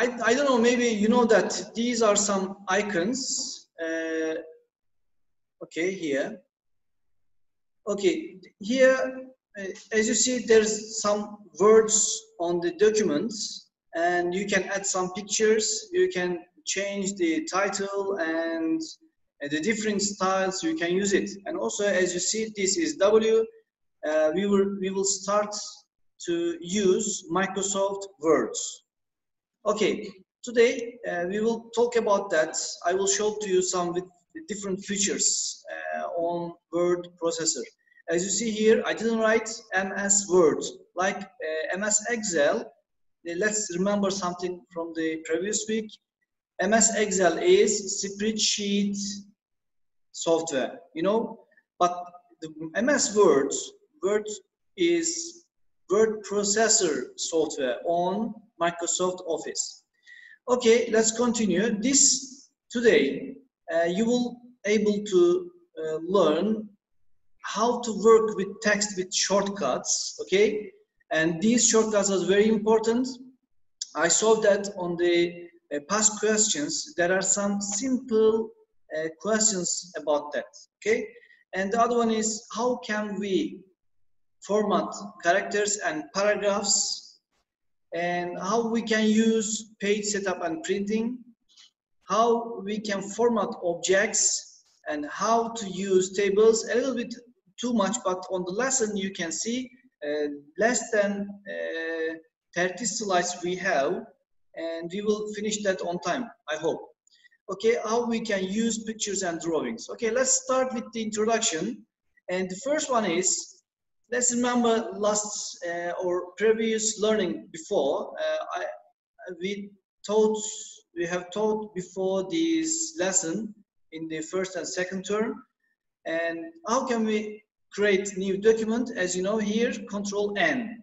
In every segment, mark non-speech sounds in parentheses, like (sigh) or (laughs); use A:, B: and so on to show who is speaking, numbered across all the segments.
A: I, I don't know, maybe you know that these are some icons. Uh, okay, here. Okay, here, uh, as you see, there's some words on the documents and you can add some pictures. You can change the title and uh, the different styles you can use it. And also, as you see, this is W. Uh, we will we will start to use Microsoft Words. Okay, today uh, we will talk about that. I will show to you some with different features uh, on word processor. As you see here, I didn't write MS Word. Like uh, MS Excel, uh, let's remember something from the previous week. MS Excel is spreadsheet software, you know, but the MS Word, Word is word processor software on Microsoft Office. Okay, let's continue. This today, uh, you will able to uh, learn how to work with text with shortcuts, okay? And these shortcuts are very important. I saw that on the uh, past questions, there are some simple uh, questions about that, okay? And the other one is, how can we format characters and paragraphs and how we can use page setup and printing, how we can format objects and how to use tables, a little bit too much, but on the lesson you can see uh, less than uh, 30 slides we have and we will finish that on time, I hope. Okay, how we can use pictures and drawings. Okay, let's start with the introduction. And the first one is let's remember last uh, or previous learning before uh, I, we taught we have taught before this lesson in the first and second term. And how can we create new document? As you know here control n.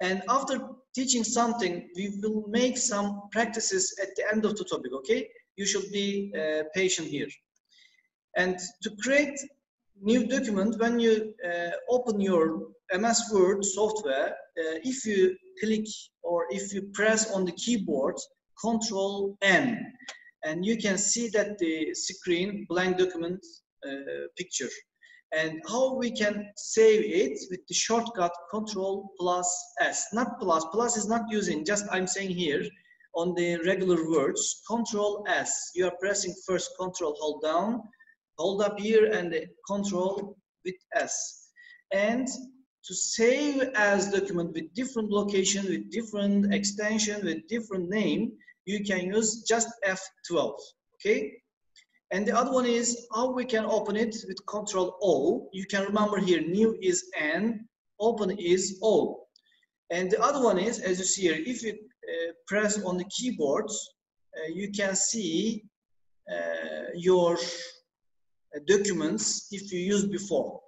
A: And after teaching something we will make some practices at the end of the topic okay? You should be uh, patient here. And to create new document, when you uh, open your MS Word software, uh, if you click or if you press on the keyboard, Control N, and you can see that the screen blank document uh, picture. And how we can save it with the shortcut Control plus S. Not plus, plus is not using, just I'm saying here on the regular words, Control S. You are pressing first Control, hold down, hold up here and control with S. And to save as document with different location, with different extension, with different name, you can use just F12, okay? And the other one is how we can open it with control O. You can remember here, new is N, open is O. And the other one is, as you see here, if you uh, press on the keyboard, uh, you can see uh, your documents if you used before.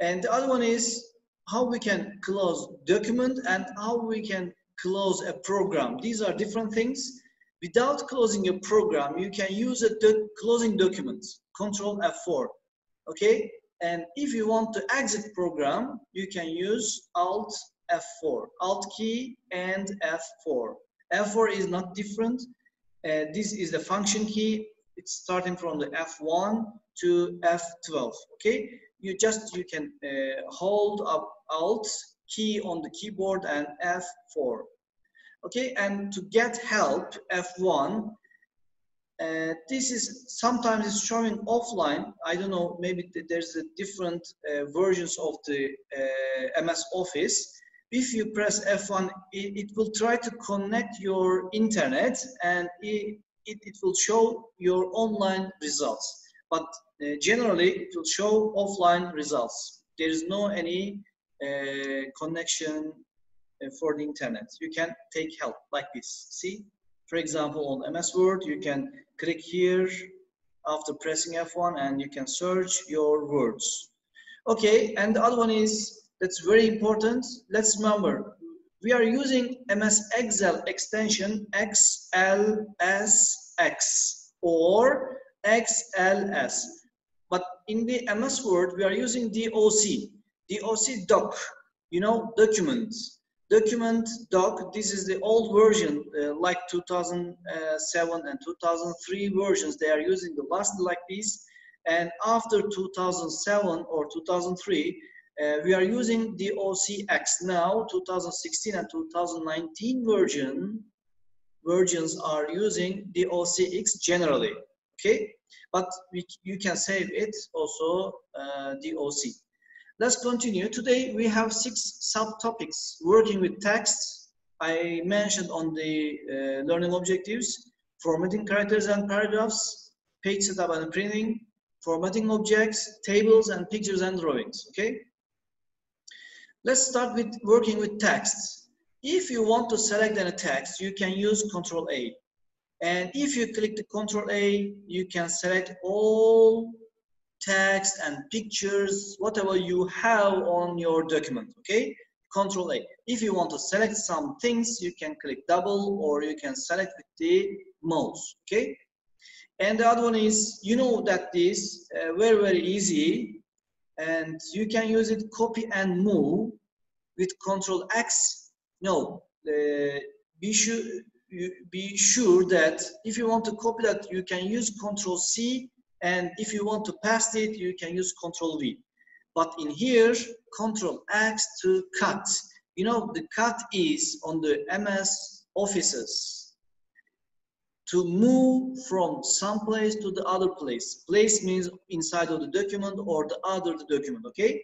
A: And the other one is how we can close document and how we can close a program. These are different things. Without closing a program, you can use a doc closing document, Control F4, okay? And if you want to exit program, you can use Alt F4, Alt key and F4. F4 is not different. Uh, this is the function key it's starting from the F1 to F12, okay? You just, you can uh, hold up Alt key on the keyboard and F4, okay? And to get help, F1, uh, this is sometimes it's showing offline. I don't know, maybe there's a different uh, versions of the uh, MS Office. If you press F1, it, it, will try to connect your internet and it, it, it will show your online results. But uh, generally, it will show offline results. There is no any uh, connection uh, for the internet. You can take help like this. See, for example, on MS Word, you can click here after pressing F1 and you can search your words. Okay, and the other one is, that's very important. Let's remember, we are using MS Excel extension XLSX or XLS. But in the MS Word, we are using DOC, DOC doc, you know, documents. document doc this is the old version uh, like 2007 and 2003 versions they are using the last like this and after 2007 or 2003 uh, we are using DOCX now 2016 and 2019 version versions are using DOCX generally okay but we, you can save it also uh, DOC Let's continue. Today we have six subtopics working with text. I mentioned on the uh, learning objectives, formatting characters and paragraphs, page setup and printing, formatting objects, tables and pictures and drawings, okay? Let's start with working with text. If you want to select any text, you can use Control A. And if you click the Control A, you can select all text and pictures, whatever you have on your document, okay? Control A. If you want to select some things, you can click double or you can select with the mouse, okay? And the other one is, you know that this uh, very, very easy and you can use it copy and move with control X. No, uh, be sure, be sure that if you want to copy that, you can use control C and if you want to paste it, you can use Control V. But in here, Control X to cut. You know, the cut is on the MS offices to move from some place to the other place. Place means inside of the document or the other the document, okay?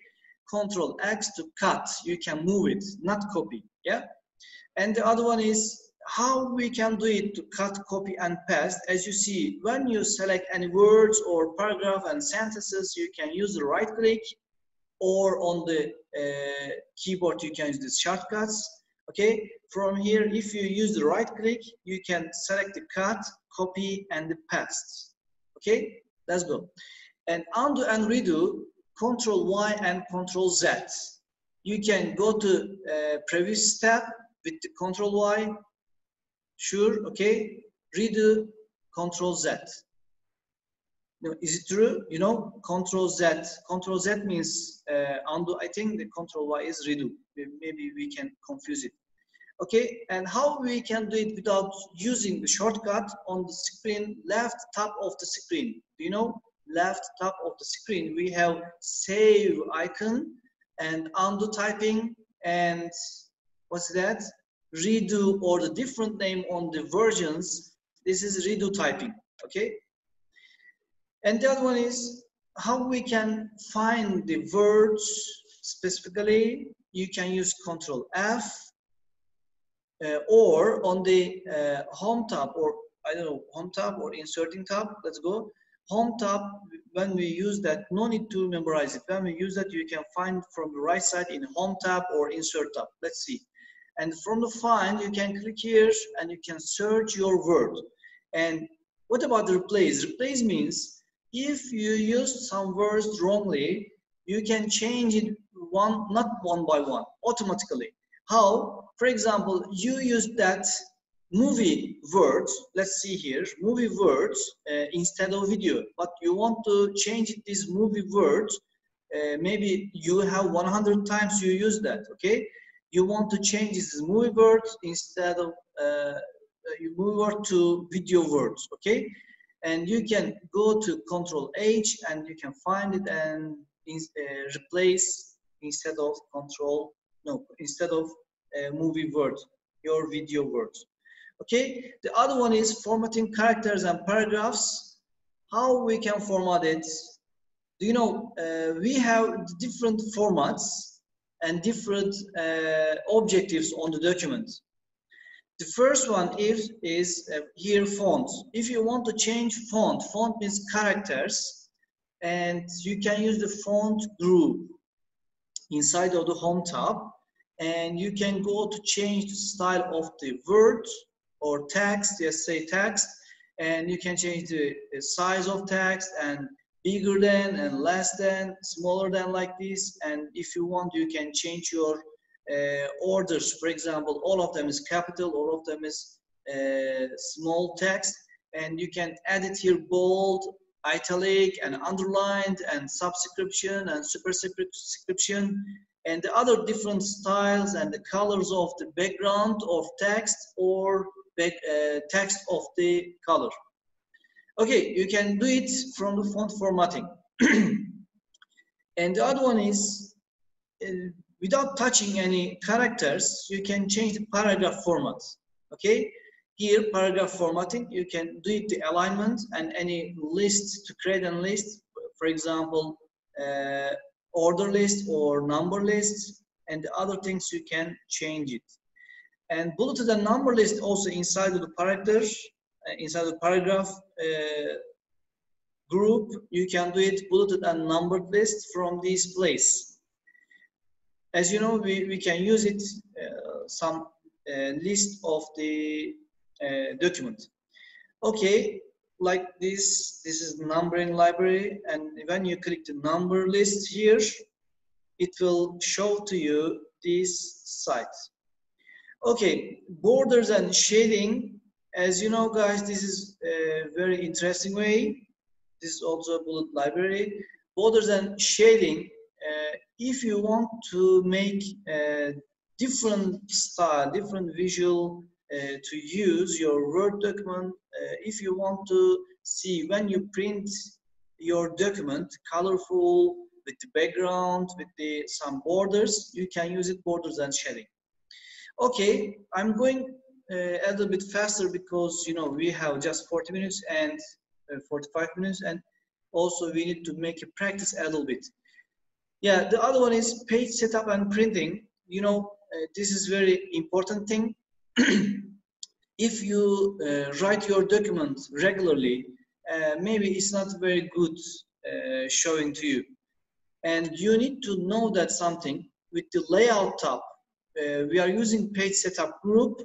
A: Control X to cut. You can move it, not copy, yeah? And the other one is how we can do it to cut, copy, and paste. As you see, when you select any words or paragraph and sentences, you can use the right click or on the uh, keyboard, you can use the shortcuts. Okay, from here, if you use the right click, you can select the cut, copy, and the paste. Okay, let's go. And undo and redo, Control Y and Control Z. You can go to uh, previous step with the Control Y, Sure, okay. Redo Control Z. No, is it true? You know, Control Z. Control Z means uh, undo. I think the Control Y is redo. Maybe we can confuse it. Okay, and how we can do it without using the shortcut on the screen, left top of the screen. Do you know? Left top of the screen, we have save icon and undo typing and what's that? redo or the different name on the versions, this is redo typing, okay? And the other one is how we can find the words specifically. You can use Control F uh, or on the uh, Home tab or I don't know, Home tab or Inserting tab. Let's go. Home tab, when we use that, no need to memorize it. When we use that, you can find from the right side in Home tab or Insert tab. Let's see. And from the find, you can click here and you can search your word. And what about the replace? Replace means if you use some words wrongly, you can change it one, not one by one, automatically. How? For example, you use that movie words, let's see here, movie words uh, instead of video, but you want to change this movie words, uh, maybe you have 100 times you use that, okay? you want to change this movie words instead of uh, you move word to video words okay and you can go to control H and you can find it and uh, replace instead of control no instead of uh, movie word your video words. Okay? The other one is formatting characters and paragraphs. How we can format it? Do you know uh, we have different formats and different uh, objectives on the document. The first one is, is uh, here font. If you want to change font, font means characters, and you can use the font group inside of the home tab, and you can go to change the style of the word or text, yes, say text, and you can change the size of text and bigger than and less than, smaller than like this. And if you want, you can change your orders. For example, all of them is capital, all of them is uh, small text. And you can edit here bold, italic, and underlined, and subscription, and superscription. and the other different styles and the colors of the background of text or back, uh, text of the color. Okay, you can do it from the font formatting. (clears throat) and the other one is uh, without touching any characters, you can change the paragraph format. Okay, here paragraph formatting, you can do it the alignment and any list to create a list. For example, uh, order list or number list and the other things you can change it. And bulleted and number list also inside of the characters, uh, inside the paragraph uh, group, you can do it bulleted and numbered list from this place. As you know, we, we can use it uh, some uh, list of the uh, document. Okay, like this, this is numbering library. And when you click the number list here, it will show to you this site. Okay, borders and shading. As you know, guys, this is a very interesting way. This is also a bullet library. Borders and shading. If you want to make a different style, different visual uh, to use your Word document uh, if you want to see when you print your document colorful with the background with the some borders you can use it borders and shading. Okay i'm going uh, a little bit faster because you know we have just 40 minutes and uh, 45 minutes and also we need to make a practice a little bit yeah the other one is page setup and printing you know uh, this is very important thing (clears throat) if you uh, write your document regularly, uh, maybe it's not very good uh, showing to you. And you need to know that something with the layout tab. Uh, we are using page setup group.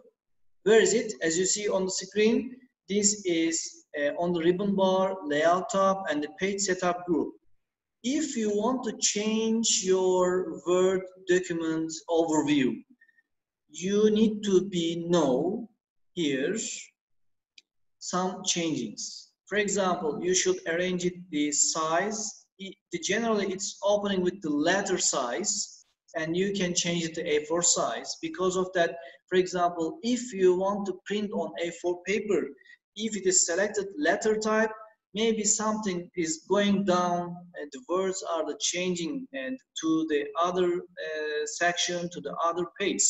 A: Where is it? As you see on the screen, this is uh, on the ribbon bar, layout tab, and the page setup group. If you want to change your Word document overview, you need to be know here some changes. For example, you should arrange it the size. It, generally, it's opening with the letter size and you can change it to A4 size. Because of that, for example, if you want to print on A4 paper, if it is selected letter type, maybe something is going down and the words are the changing and to the other uh, section, to the other page.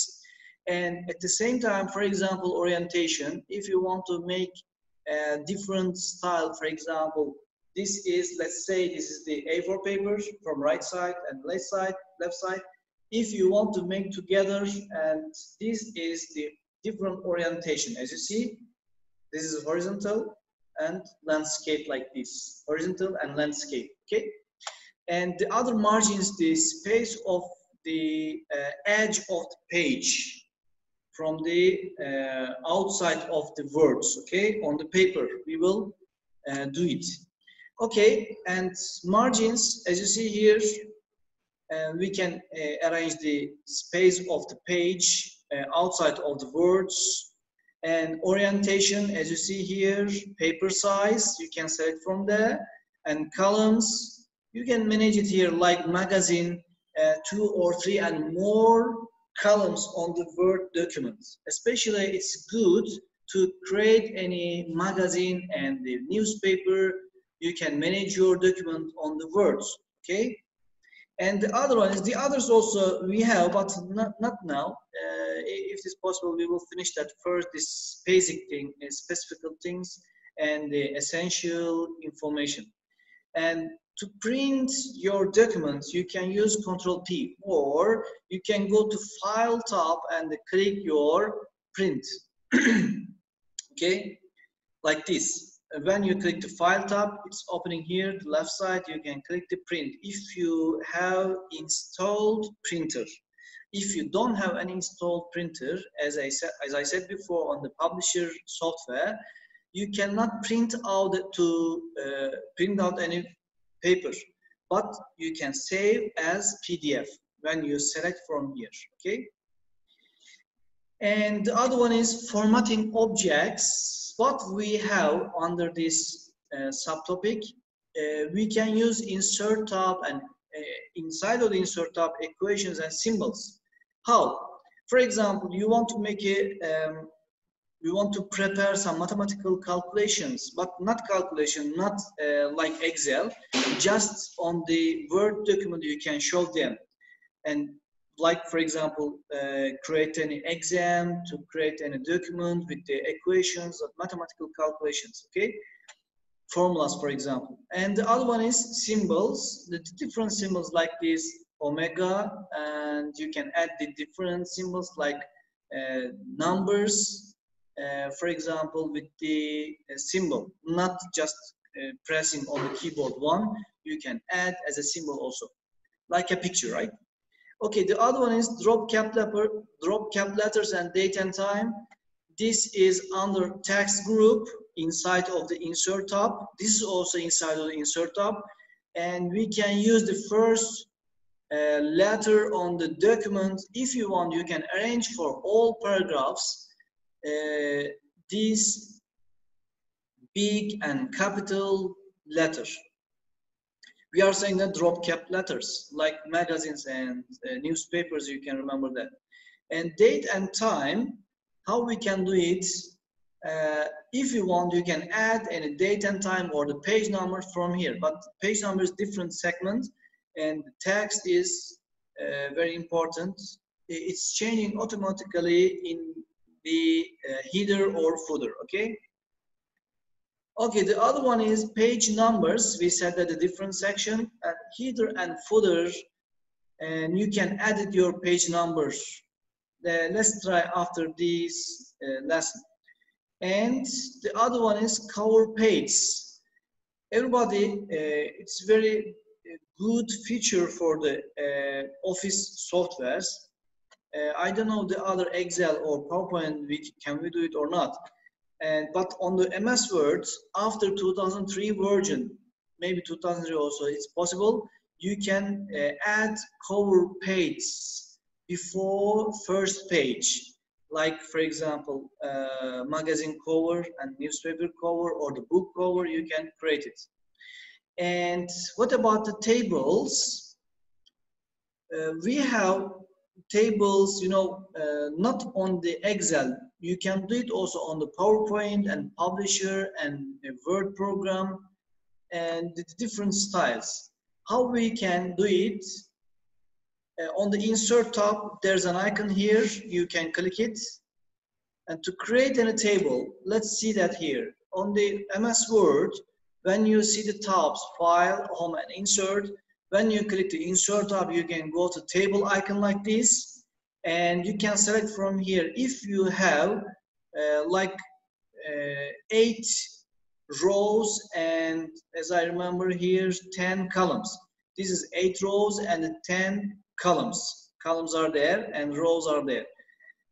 A: And at the same time, for example, orientation, if you want to make a different style, for example, this is, let's say this is the A4 papers from right side and left side, left side. If you want to make together, and this is the different orientation. As you see, this is horizontal and landscape like this, horizontal and landscape, okay? And the other margins, the space of the uh, edge of the page from the uh, outside of the words, okay? On the paper, we will uh, do it. Okay, and margins, as you see here, uh, we can uh, arrange the space of the page uh, outside of the words and orientation, as you see here, paper size, you can select from there, and columns, you can manage it here like magazine, uh, two or three and more columns on the Word document Especially it's good to create any magazine and the newspaper. You can manage your document on the words, okay? And the other one is the others also we have, but not, not now. Uh, if it's possible, we will finish that first, this basic thing, uh, specific things and the essential information. And to print your documents, you can use Control P or you can go to File tab and click your print. (clears throat) okay, like this. When you click the File tab, it's opening here, the left side, you can click the print. If you have installed printer, if you don't have an installed printer, as I said, as I said before on the publisher software, you cannot print out to uh, print out any paper, but you can save as PDF when you select from here, okay? And the other one is formatting objects. What we have under this uh, subtopic, uh, we can use insert tab and inside of the insert tab equations and symbols. How? For example, you want to make a um, we want to prepare some mathematical calculations, but not calculation, not uh, like Excel, just on the Word document you can show them. And like, for example, uh, create an exam, to create any document with the equations of mathematical calculations, okay? Formulas, for example. And the other one is symbols, the different symbols like this, omega, and you can add the different symbols like uh, numbers, uh, for example, with the uh, symbol, not just uh, pressing on the keyboard one, you can add as a symbol also, like a picture, right? Okay, the other one is drop cap, drop cap letters and date and time. This is under text group inside of the insert tab. This is also inside of the insert tab. And we can use the first uh, letter on the document. If you want, you can arrange for all paragraphs uh, these big and capital letters we are saying that drop cap letters like magazines and uh, newspapers you can remember that and date and time how we can do it uh, if you want you can add any date and time or the page number from here but page number is different segment and text is uh, very important it's changing automatically in the uh, header or footer okay Okay, the other one is page numbers. We said that the different section and header and footer, and you can edit your page numbers. Uh, let's try after this uh, lesson. And the other one is cover page. Everybody, uh, it's very uh, good feature for the uh, Office softwares. Uh, I don't know the other Excel or PowerPoint, we, can we do it or not? And but on the MS Word, after 2003 version, maybe 2003 also, it's possible. You can uh, add cover page before first page. Like for example, uh, magazine cover and newspaper cover or the book cover, you can create it. And what about the tables? Uh, we have tables, you know, uh, not on the Excel. You can do it also on the PowerPoint and Publisher and a Word program and the different styles. How we can do it? Uh, on the Insert tab, there's an icon here. You can click it. And to create a table, let's see that here. On the MS Word, when you see the tabs, File, Home, and Insert, when you click the insert tab, you can go to table icon like this, and you can select from here if you have uh, like uh, eight rows and as I remember here 10 columns. This is eight rows and 10 columns. Columns are there and rows are there.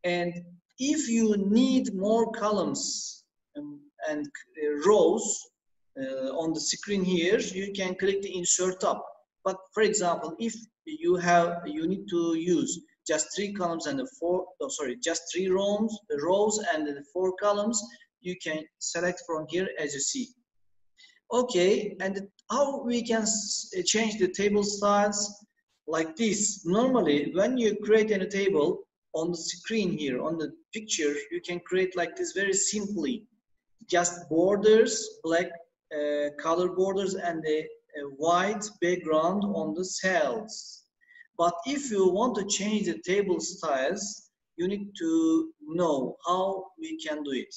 A: And if you need more columns and, and uh, rows uh, on the screen here, you can click the insert tab. But for example, if you have, you need to use just three columns and the four, oh, sorry, just three rows, rows and the four columns, you can select from here as you see. Okay, and how we can change the table styles like this. Normally, when you create a table on the screen here, on the picture, you can create like this very simply. Just borders, black uh, color borders and the a white background on the cells. But if you want to change the table styles, you need to know how we can do it.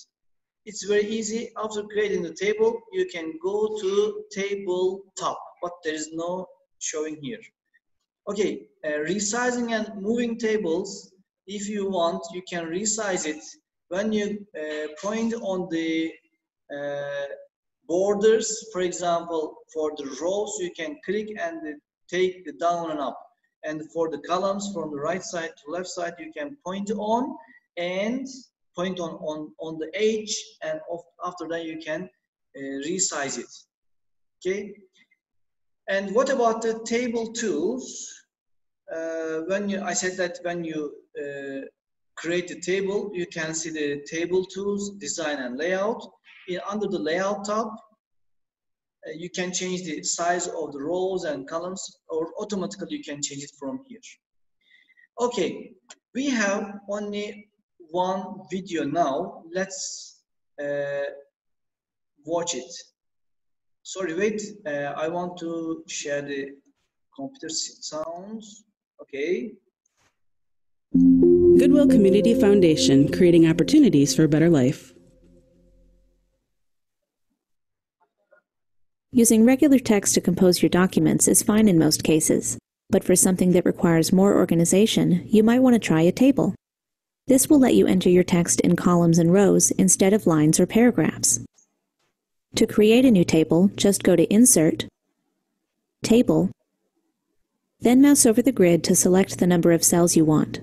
A: It's very easy. After creating the table, you can go to table top, but there is no showing here. Okay, uh, resizing and moving tables. If you want, you can resize it. When you uh, point on the uh, borders, for example, for the rows, you can click and take the down and up. And for the columns from the right side to left side, you can point on and point on, on, on the edge. And after that, you can uh, resize it. Okay. And what about the table tools? Uh, when you, I said that when you uh, create a table, you can see the table tools, design and layout in, under the layout tab, uh, you can change the size of the rows and columns or automatically you can change it from here. Okay, we have only one video now. Let's uh, watch it. Sorry, wait. Uh, I want to share the computer sounds. Okay.
B: Goodwill Community Foundation, creating opportunities for a better life.
C: Using regular text to compose your documents is fine in most cases, but for something that requires more organization, you might want to try a table. This will let you enter your text in columns and rows instead of lines or paragraphs. To create a new table, just go to Insert, Table, then mouse over the grid to select the number of cells you want.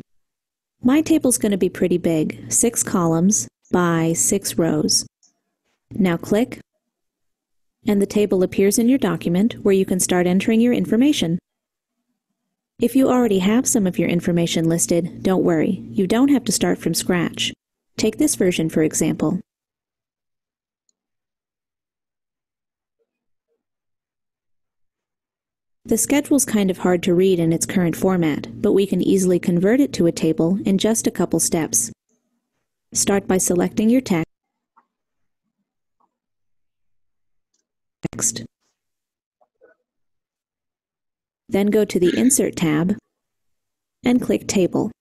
C: My table's going to be pretty big, six columns by six rows. Now click, and the table appears in your document where you can start entering your information. If you already have some of your information listed, don't worry, you don't have to start from scratch. Take this version for example. The schedule's kind of hard to read in its current format, but we can easily convert it to a table in just a couple steps. Start by selecting your text Then go to the Insert tab and click Table.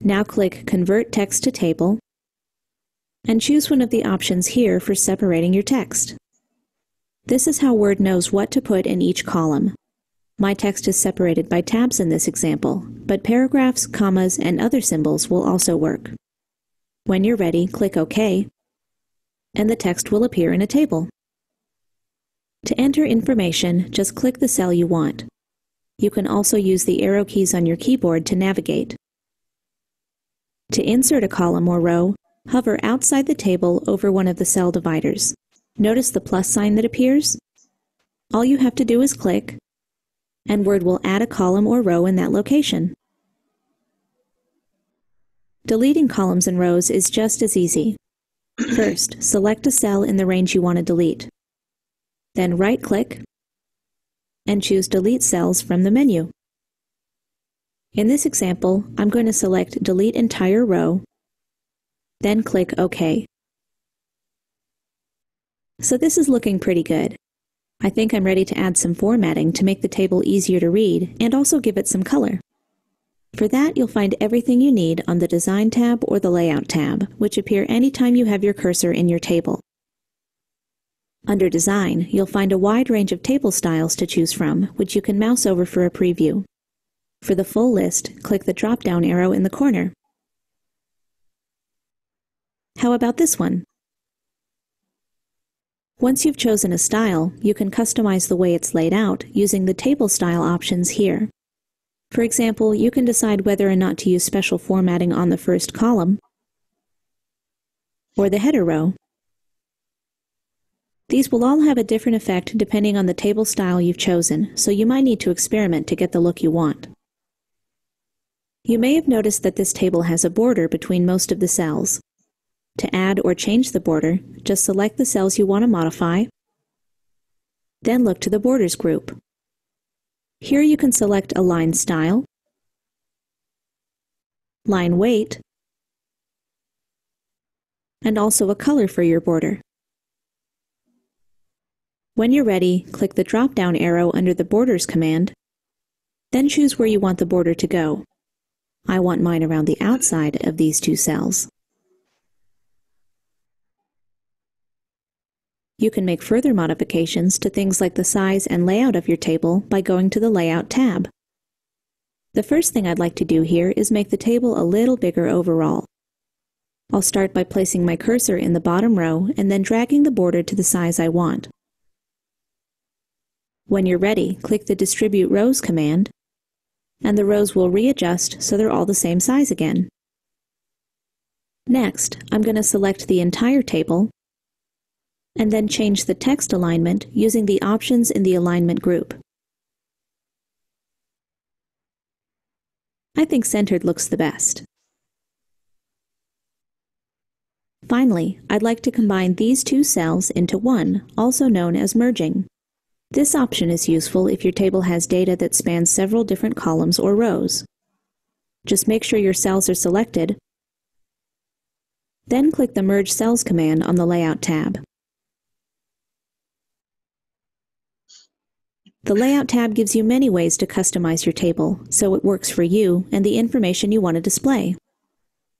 C: Now click Convert Text to Table and choose one of the options here for separating your text. This is how Word knows what to put in each column. My text is separated by tabs in this example, but paragraphs, commas, and other symbols will also work. When you're ready, click OK, and the text will appear in a table. To enter information, just click the cell you want. You can also use the arrow keys on your keyboard to navigate. To insert a column or row, hover outside the table over one of the cell dividers. Notice the plus sign that appears? All you have to do is click, and Word will add a column or row in that location. Deleting columns and rows is just as easy. (clears throat) First, select a cell in the range you want to delete. Then right-click and choose Delete Cells from the menu. In this example, I'm going to select Delete Entire Row, then click OK. So this is looking pretty good. I think I'm ready to add some formatting to make the table easier to read and also give it some color. For that, you'll find everything you need on the Design tab or the Layout tab, which appear anytime you have your cursor in your table. Under Design, you'll find a wide range of table styles to choose from, which you can mouse over for a preview. For the full list, click the drop-down arrow in the corner. How about this one? Once you've chosen a style, you can customize the way it's laid out using the table style options here. For example, you can decide whether or not to use special formatting on the first column or the header row. These will all have a different effect depending on the table style you've chosen, so you might need to experiment to get the look you want. You may have noticed that this table has a border between most of the cells. To add or change the border, just select the cells you want to modify, then look to the Borders group. Here you can select a line style, line weight, and also a color for your border. When you're ready, click the drop-down arrow under the Borders command, then choose where you want the border to go. I want mine around the outside of these two cells. You can make further modifications to things like the size and layout of your table by going to the Layout tab. The first thing I'd like to do here is make the table a little bigger overall. I'll start by placing my cursor in the bottom row and then dragging the border to the size I want. When you're ready, click the Distribute Rows command, and the rows will readjust so they're all the same size again. Next, I'm going to select the entire table and then change the text alignment using the options in the alignment group. I think centered looks the best. Finally, I'd like to combine these two cells into one, also known as merging. This option is useful if your table has data that spans several different columns or rows. Just make sure your cells are selected, then click the Merge Cells command on the Layout tab. The Layout tab gives you many ways to customize your table, so it works for you and the information you want to display.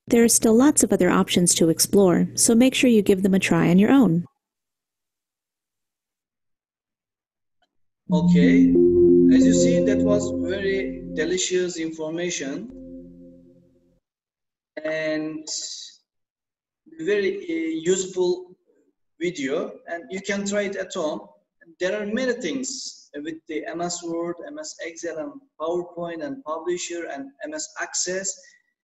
C: There are still lots of other options to explore, so make sure you give them a try on your own.
A: Okay, as you see, that was very delicious information. And very uh, useful video and you can try it at home. There are many things with the MS Word, MS Excel and PowerPoint and Publisher and MS Access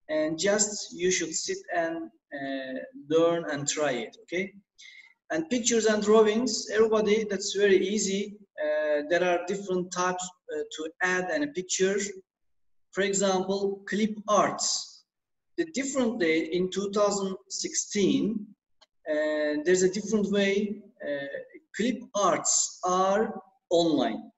A: and just you should sit and uh, learn and try it, okay? And pictures and drawings, everybody, that's very easy. Uh, there are different types uh, to add and a picture. For example, clip arts the different day in 2016 uh, there's a different way uh, clip arts are online.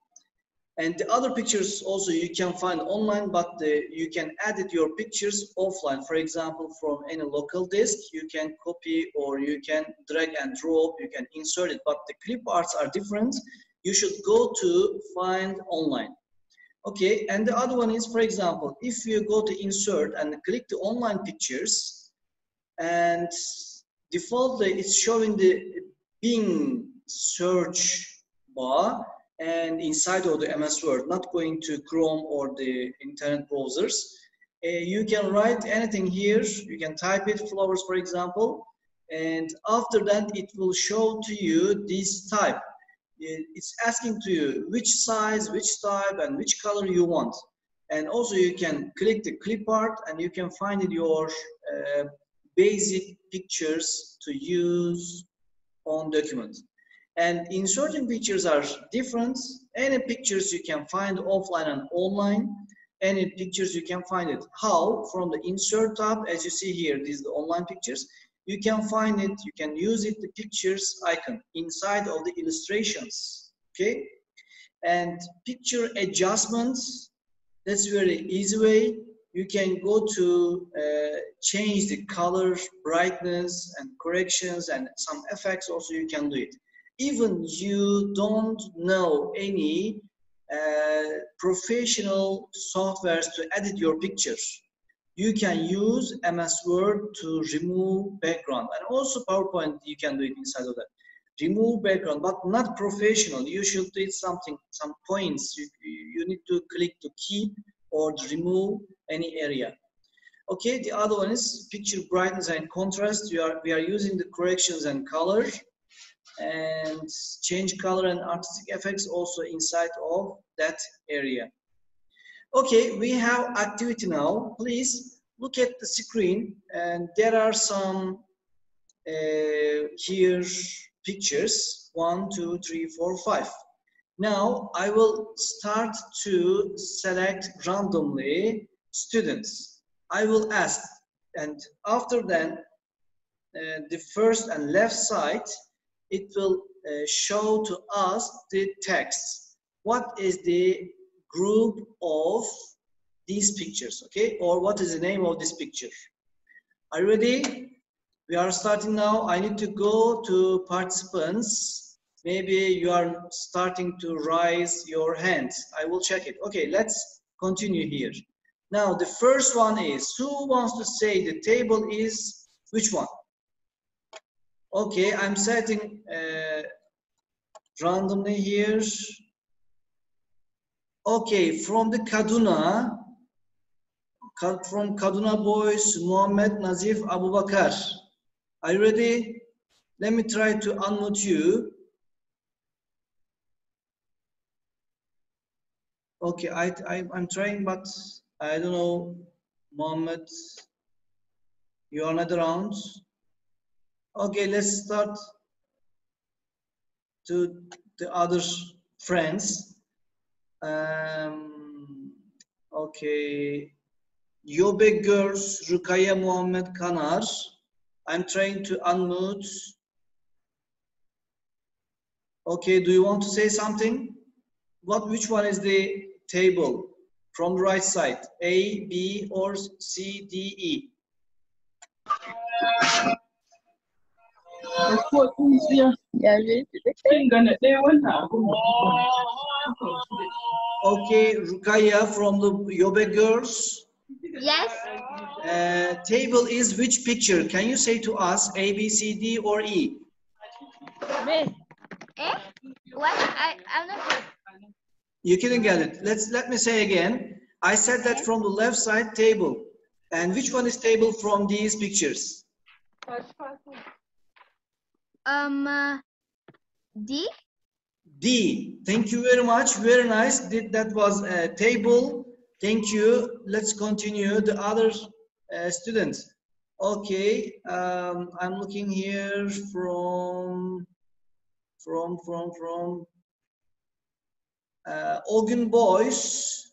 A: And the other pictures also you can find online but the, you can edit your pictures offline. For example from any local disk you can copy or you can drag and drop you can insert it. But the clip arts are different. You should go to find online. Okay, and the other one is, for example, if you go to insert and click the online pictures, and defaultly uh, it's showing the Bing search bar and inside of the MS Word, not going to Chrome or the internet browsers. Uh, you can write anything here. You can type it, flowers, for example, and after that it will show to you this type it's asking to you which size, which type, and which color you want. And also you can click the clip art and you can find your uh, basic pictures to use on document. And inserting pictures are different. Any pictures you can find offline and online. Any pictures you can find it. How? From the insert tab, as you see here, these the online pictures you can find it, you can use it, the pictures icon inside of the illustrations, okay? And picture adjustments, that's very easy way. You can go to uh, change the color, brightness, and corrections, and some effects also you can do it. Even you don't know any uh, professional softwares to edit your pictures you can use MS Word to remove background and also PowerPoint you can do it inside of that. Remove background, but not professional. You should do something, some points. You, you need to click to keep or remove any area. Okay, the other one is picture brightness and contrast. We are, we are using the corrections and color and change color and artistic effects also inside of that area. Okay, we have activity now. Please look at the screen and there are some uh, here pictures. One, two, three, four, five. Now I will start to select randomly students. I will ask and after that uh, the first and left side it will uh, show to us the text. What is the group of these pictures, okay? Or what is the name of this picture? Are you ready? We are starting now. I need to go to participants. Maybe you are starting to raise your hands. I will check it. Okay, let's continue here. Now, the first one is, who wants to say the table is which one? Okay, I'm setting uh, randomly here. Okay, from the Kaduna, from Kaduna boys, Muhammad Nazif Abubakar. Are you ready? Let me try to unmute you. Okay, I, I, I'm trying, but I don't know, Muhammad, you are not around. Okay, let's start to the other friends. Um, okay. Yobe Girls, Rukaya Muhammad Kanar. I'm trying to unmute. Okay, do you want to say something? What, which one is the table from the right side? A, B, or C, D, E? Okay, Rukaya from the Yobe girls.
D: Yes.
A: Uh, table is which picture? Can you say to us A, B, C, D, or E?
D: me Eh? What? I, I'm not sure.
A: You couldn't get it. Let's let me say again. I said that from the left side table. And which one is table from these pictures?
D: Um, uh, D?
A: D. Thank you very much. Very nice. That was a table. Thank you. Let's continue. The other uh, students. Okay. Um, I'm looking here from from from from uh, Ogun Boys.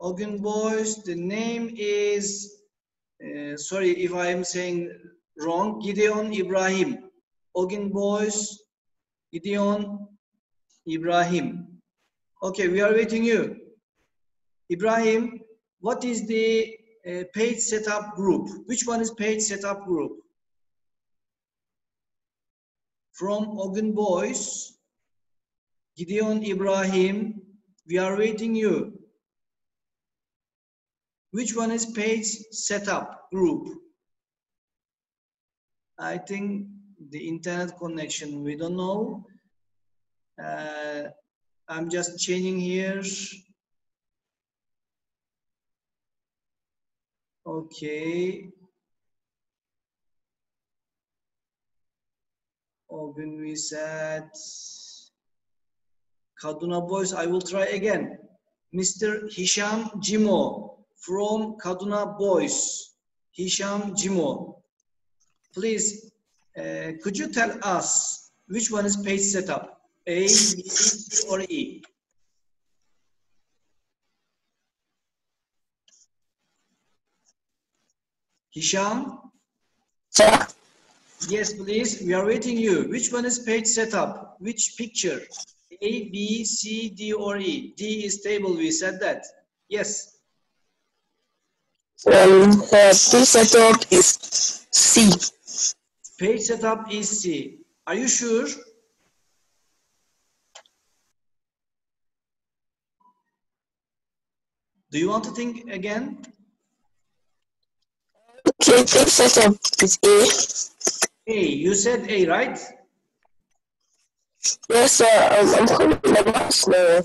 A: Ogun Boys. The name is. Uh, sorry if I am saying wrong. Gideon Ibrahim. Ogun Boys. Gideon Ibrahim. Okay, we are waiting you. Ibrahim, what is the uh, page setup group? Which one is page setup group? From Ogun Boys, Gideon Ibrahim, we are waiting you. Which one is page setup group? I think the internet connection, we don't know. Uh, I'm just changing here. Okay. Ogun we said Kaduna Boys. I will try again. Mr. Hisham Jimo from Kaduna Boys. Hisham Jimo. Please, uh, could you tell us which one is page setup? A, B, C, or E? Hisham?
E: Sir,
A: Yes, please. We are waiting you. Which one is page setup? Which picture? A, B, C, D, or E? D is table. We said that. Yes.
E: um, the this setup is C.
A: Page setup is C. Are you sure? Do you want to think again?
E: Okay, page setup is A.
A: A. You said A, right?
E: Yes, sir. I'm calling the last now.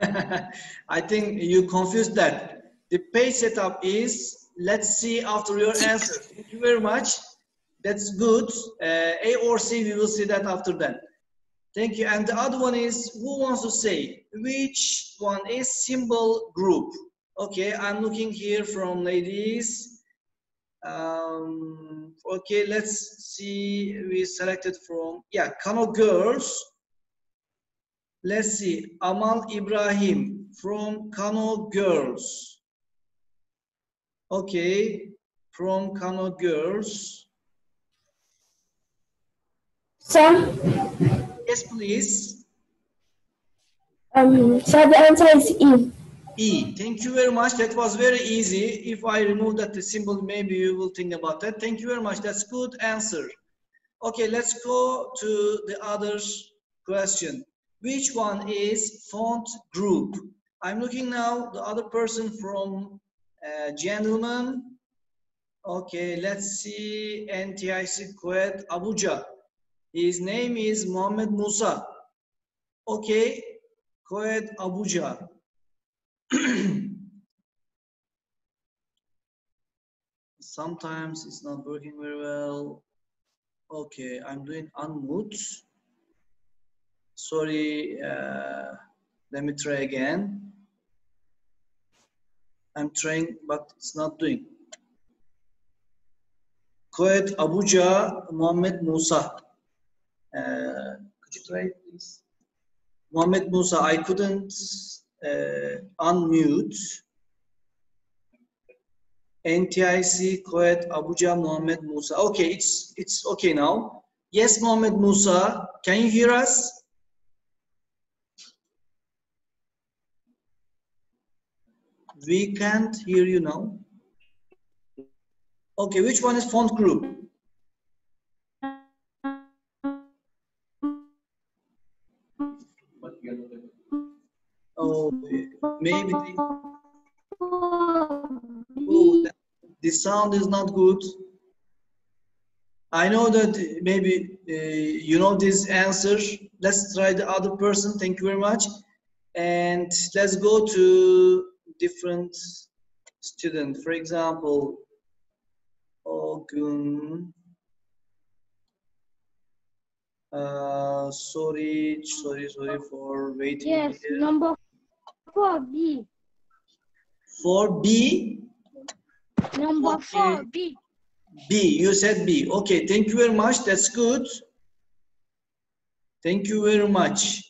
E: (laughs)
A: I think you confused that. The page setup is, let's see after your answer. Thank you very much. That's good. Uh, A or C, we will see that after that. Thank you. And the other one is, who wants to say which one is symbol group? Okay, I'm looking here from ladies. Um, okay, let's see. We selected from, yeah, Kano girls. Let's see, Amal Ibrahim from Kano Girls. Okay, from Kano Girls.
F: Sir,
A: Yes, please.
F: um, sir, the answer is E.
A: E. Thank you very much. That was very easy. If I remove that the symbol, maybe you will think about that. Thank you very much. That's good answer. Okay, let's go to the other question. Which one is font group? I'm looking now the other person from uh, gentleman. Okay, let's see NTIC Kuwait Abuja. His name is Mohammed Musa. Okay, Kuwait Abuja. (clears throat) Sometimes it's not working very well. Okay, I'm doing unmute. Sorry, uh, let me try again. I'm trying, but it's not doing. Kuwait Abuja Mohammed Musa. Uh, could you try, please? Mohammed Musa, I couldn't uh, unmute. NTIC, Koet, Abuja, Mohammed Musa. Okay, it's it's okay now. Yes, Mohammed Musa, can you hear us? We can't hear you now. Okay, which one is font group? Oh, maybe the, oh, the- sound is not good. I know that maybe uh, you know this answer. Let's try the other person. Thank you very much. And let's go to different student. For example, Ogun. Uh, sorry, sorry, sorry for waiting.
G: Yes,
A: here.
G: number four B.
A: 4B?
G: Number
A: Okay.
G: four B.
A: B, you said B. Okay, thank you very much. That's good. Thank you very much.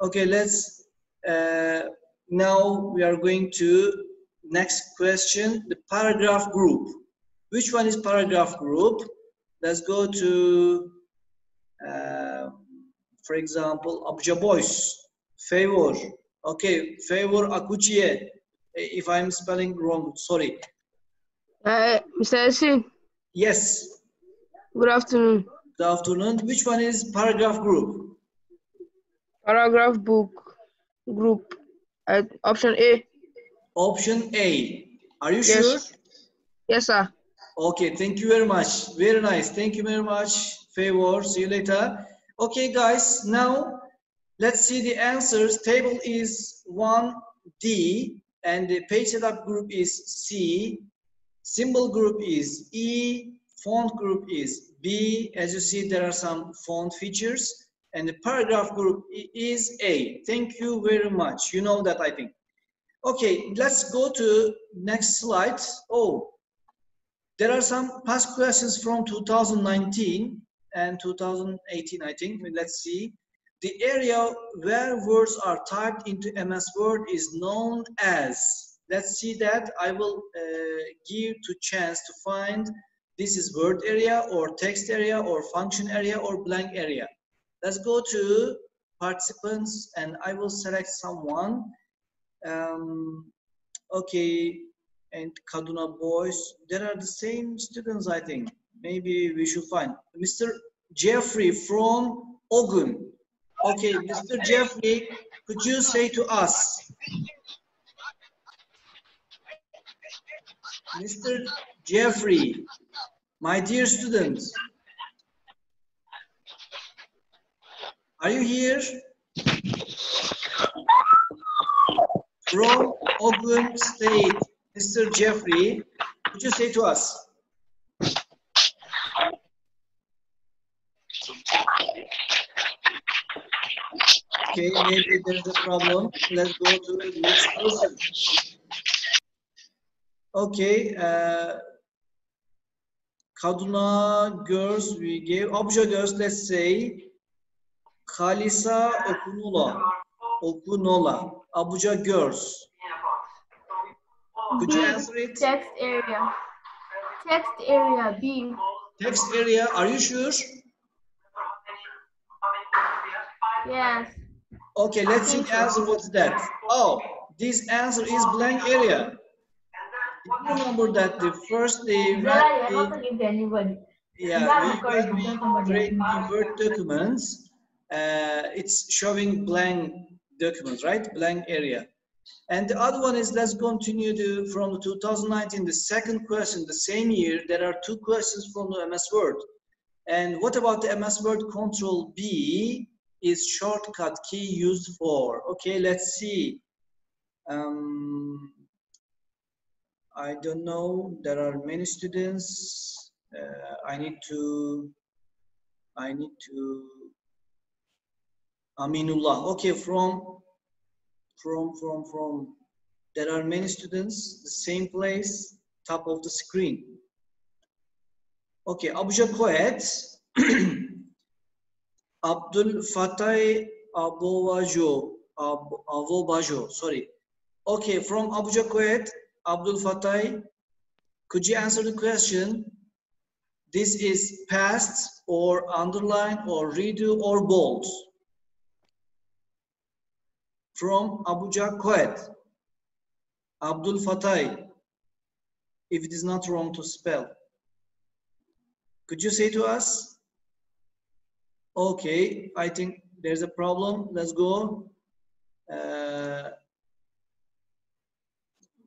A: Okay, let's, uh, now we are going to next question, the paragraph group. Which one is paragraph group? Let's go to, uh, for example, Abuja Boys, favor. Okay, favor Akuchiye. If I'm spelling wrong, sorry.
E: Uh, Mr. Yasin,
A: Yes,
E: good afternoon.
A: Good afternoon. Which one is paragraph group?
E: Paragraph book group. Uh, option A.
A: Option A. Are you
E: Yes.
A: sure?
E: Yes, sir.
A: Okay, thank you very much. Very nice. Thank you very much. Favor. See you later. Okay, guys. Now let's see the answers. Table is 1D and the page setup group is C. Symbol group is E. Font group is B. As you see, there are some font features. And the paragraph group is A. Thank you very much. You know that, I think. Okay, let's go to next slide. Oh, there are some past questions from 2019 and 2018, I think. Let's see. The area where words are typed into MS Word is known as. Let's see that. I will uh, give to chance to find this is word area or text area or function area or blank area. Let's go to participants and I will select someone. Um, okay, and Kaduna boys. There are the same students, I think. Maybe we should find Mr. Jeffrey from Ogun. Okay, Mr. Jeffrey, could you say to us? Mr. Jeffrey, my dear students, are you here? From Ogun State, Mr. Jeffrey, could you say to us? Okay, maybe there is a problem. Let's go to the next person. Okay, uh, Kaduna girls, we gave Abuja girls, let's say Khalisa Okunola. Okunola. Abuja girls. Could you answer it?
G: Text area. Text area B.
A: Text area, are you sure?
G: Yes.
A: Okay, let's see the answer. What's that? Oh, this answer is blank area. Remember that the first day
F: Zara, you're
A: when
F: not
A: we,
F: to give to anybody.
A: yeah, we, when we create the Word documents, it's showing blank documents, right? Blank area. And the other one is let's continue to from 2019, the second question, the same year, there are two questions from the MS Word. And what about the MS Word Control B is shortcut key used for? Okay, let's see. Um, I don't know. There are many students. Uh, I need to. I need to. Aminullah. Okay, from from from from. There are many students. The same place, top of the screen. Okay, Abuja Koet. (clears throat) Abdul Fatah Abowajo. Ab Avobajo. Sorry. Okay, from Abuja Koet, Abdul Fatah Could you answer the question? This is past or underline or redo or bold? From Abuja Koet, Abdul Fatay, if it is not wrong to spell. Could you say to us? Okay, I think there's a problem. Let's go. Uh,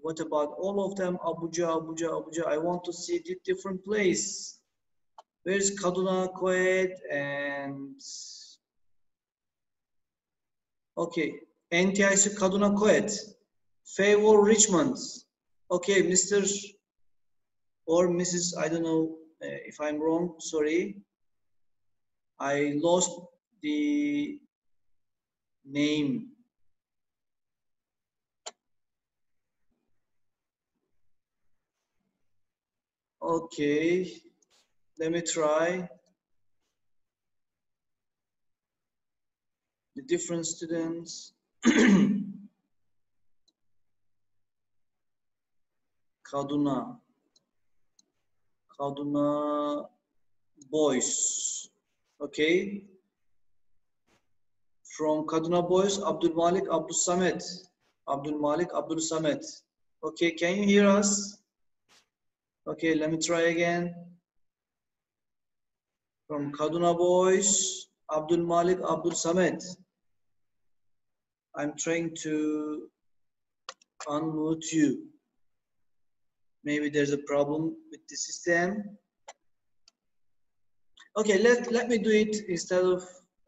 A: what about all of them? Abuja, Abuja, Abuja. I want to see the different place. Where's Kaduna, Kuwait, and okay, NTIC Kaduna, Kuwait. Favor Richmond. Okay, Mr. or Mrs. I don't know uh, if I'm wrong. Sorry. I lost the name. Okay, let me try. The different students. (clears throat) Kaduna. Kaduna boys. Okay. From Kaduna boys, Abdul Malik Abdul Samet. Abdul Malik Abdul Samet. Okay, can you hear us? Okay, let me try again. From Kaduna Boys, Abdul Malik Abdul Samet. I'm trying to unmute you. Maybe there's a problem with the system. Okay, let, let me do it instead of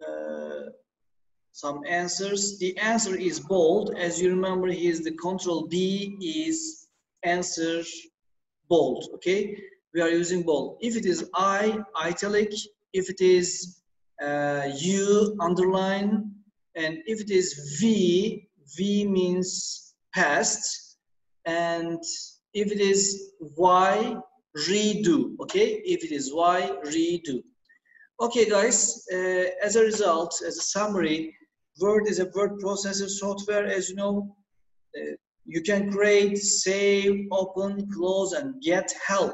A: uh, some answers. The answer is bold. As you remember, is the control B is answer bold, okay? We are using bold. If it is I, italic, if it is uh, U, underline, and if it is V, V means past, and if it is Y, redo, okay? If it is Y, redo. Okay, guys, uh, as a result, as a summary, Word is a word processor software, as you know. Uh, you can create, save, open, close, and get help.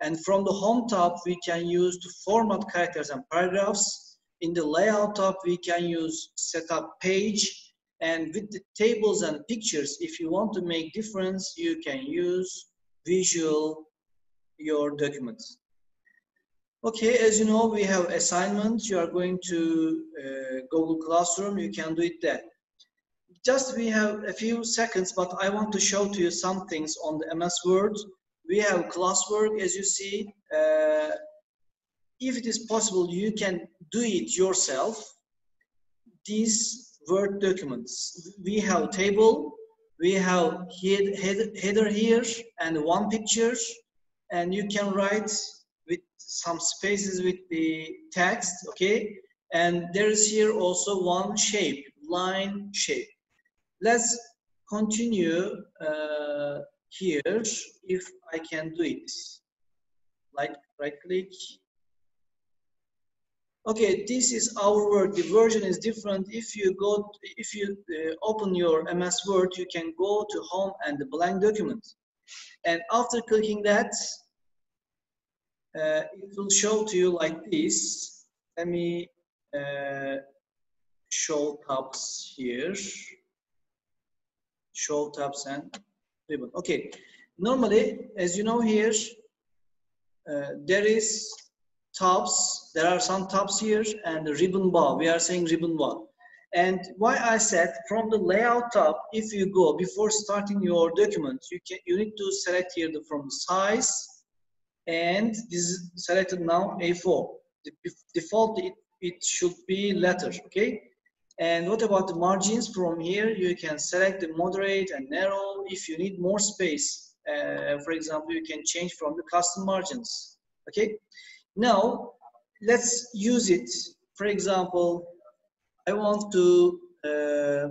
A: And from the home tab, we can use to format characters and paragraphs. In the layout tab, we can use setup page. And with the tables and pictures, if you want to make difference, you can use visual your documents. Okay, as you know, we have assignments. You are going to uh, Google Classroom. You can do it there just we have a few seconds, but I want to show to you some things on the MS Word. We have classwork, as you see. Uh, if it is possible, you can do it yourself. These Word documents, we have table, we have head, head, header here and one picture, and you can write with some spaces with the text, okay? And there is here also one shape, line shape. Let's continue uh, here if I can do it. Like right click. Okay, this is our Word. The version is different. If you go, if you uh, open your MS Word, you can go to Home and the blank document. And after clicking that, uh, it will show to you like this. Let me uh, show tabs here show tabs and ribbon. Okay, normally, as you know here, uh, there is tabs, there are some tabs here and the ribbon bar, we are saying ribbon bar. And why I said from the layout tab, if you go before starting your document, you can you need to select here the from size, and this is selected now A4. The default it, it should be letter, okay? And what about the margins? From here, you can select the moderate and narrow. If you need more space, uh, for example, you can change from the custom margins. Okay. Now, let's use it. For example, I want to uh,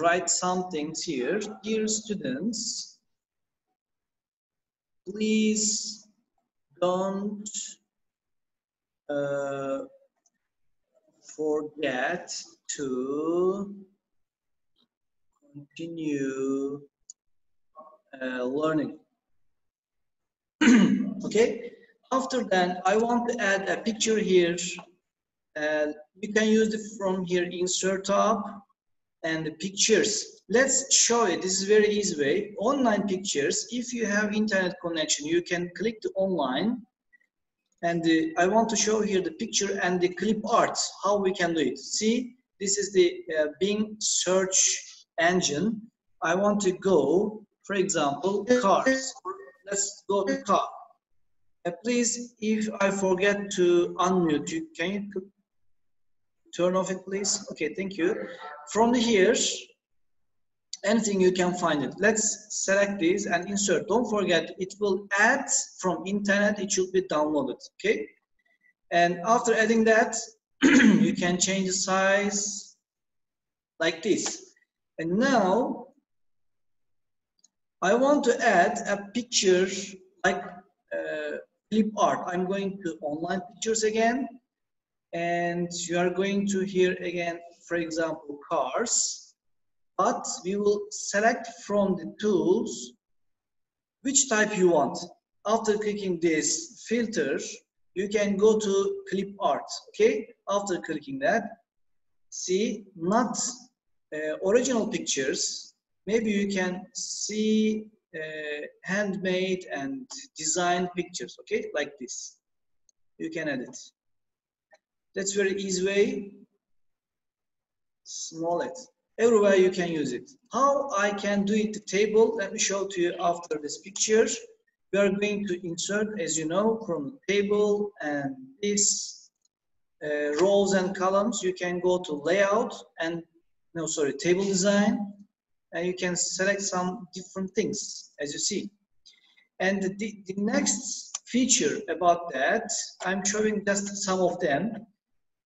A: write some things here. Dear students, please don't uh, forget to continue uh, learning. (clears throat) okay. After that, I want to add a picture here. Uh, you can use it from here, insert tab and the pictures. Let's show it. This is very easy way. Online pictures. If you have internet connection, you can click the online. And uh, I want to show here the picture and the clip art. How we can do it. See, this is the uh, Bing search engine. I want to go, for example, cars. Let's go to car. Uh, please, if I forget to unmute you, can you turn off it, please? Okay, thank you. From here, anything you can find it. Let's select this and insert. Don't forget, it will add from internet. It should be downloaded, okay? And after adding that, (clears throat) you can change the size like this. And now, I want to add a picture like clip art. I'm going to online pictures again. And you are going to here again, for example, cars. But we will select from the tools which type you want. After clicking this filter, you can go to clip art, okay? After clicking that, see, not uh, original pictures, maybe you can see uh, handmade and designed pictures, okay? Like this. You can edit. That's very easy way. Small it. Everywhere you can use it. How I can do it the table, let me show to you after this picture. We are going to insert, as you know, from table and this uh, rows and columns. You can go to layout and, no, sorry, table design. And you can select some different things, as you see. And the, the next feature about that, I'm showing just some of them.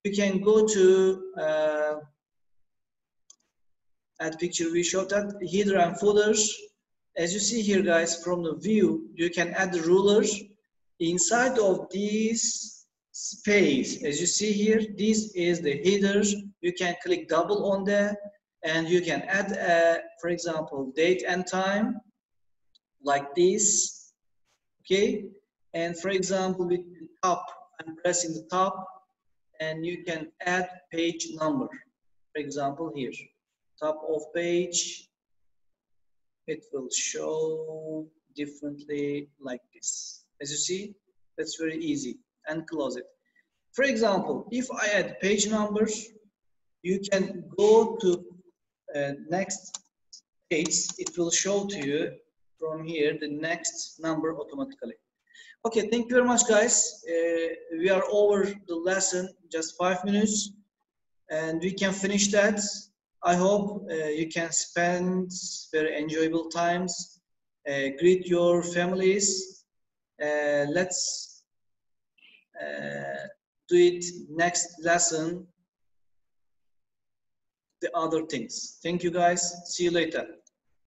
A: You can go to uh, add picture we showed that header and footers as you see here guys from the view you can add the rulers inside of this space as you see here this is the headers you can click double on that and you can add a, for example date and time like this okay and for example with the top i'm pressing the top and you can add page number. For example, here, top of page, it will show differently like this. As you see, that's very easy and close it. For example, if I add page numbers, you can go to uh, next page. It will show to you from here the next number automatically. Okay, thank you very much, guys. Uh, we are over the lesson, just five minutes, and we can finish that. I hope uh, you can spend very enjoyable times. Uh, greet your families. Uh, let's uh, do it next lesson. The other things. Thank you, guys. See you later.